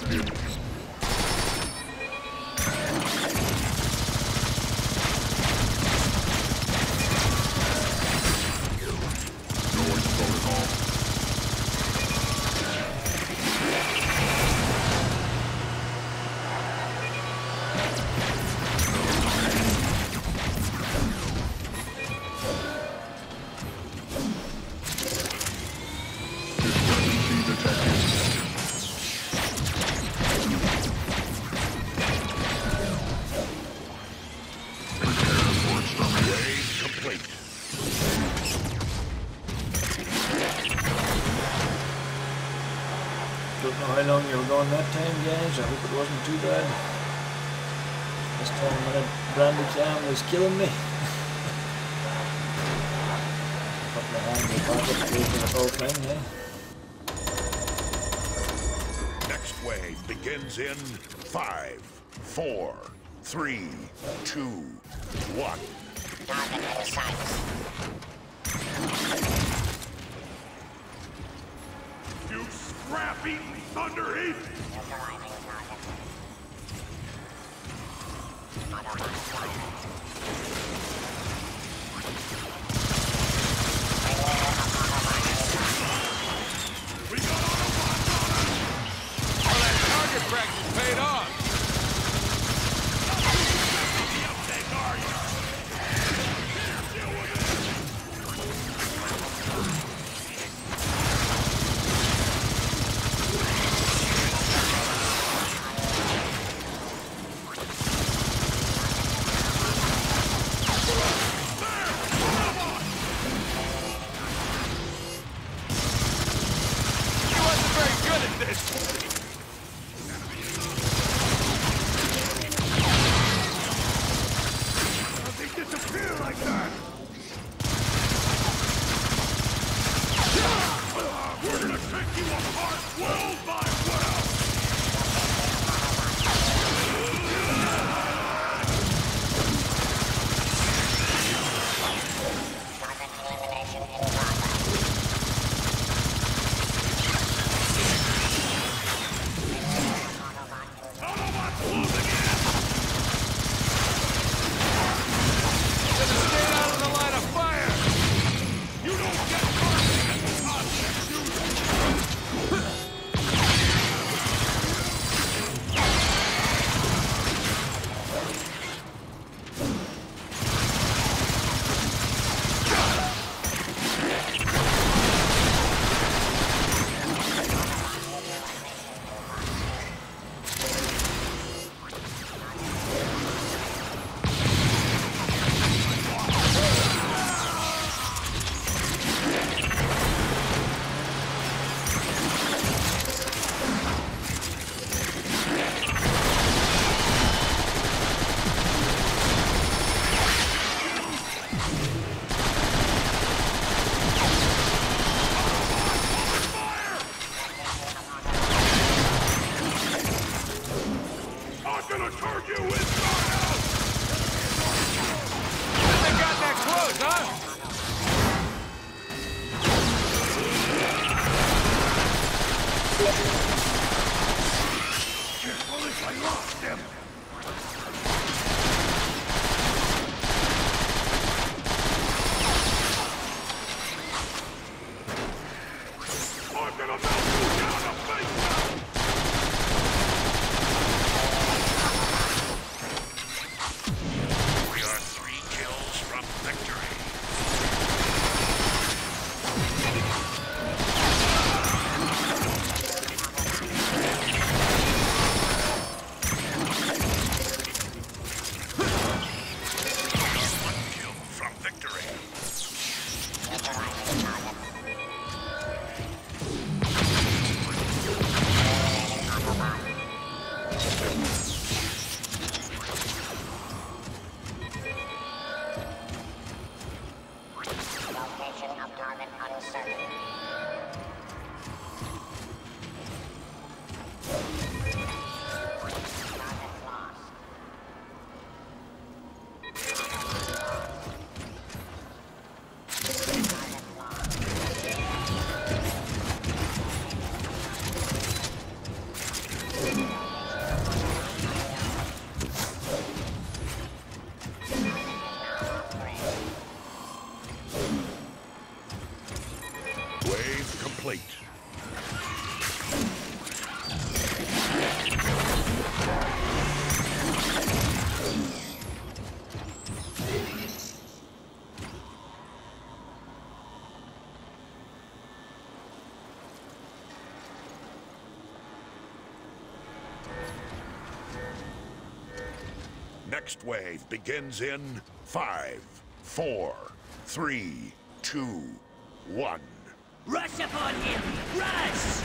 detected. How long you were going that time, guys. I hope it wasn't too bad. This time my brandy cam was killing me. Put my hand in the pocket, taking the whole thing, yeah. Next wave begins in five, four, three, two, one. Target in sight. You scrap-eating thunderheap! I lost him! Astronaut. Next wave begins in five, four, three, two, one. Rush upon him! Rush!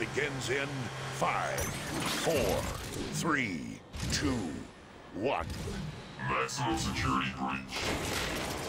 Begins in five, four, three, two, one. Maximum security breach.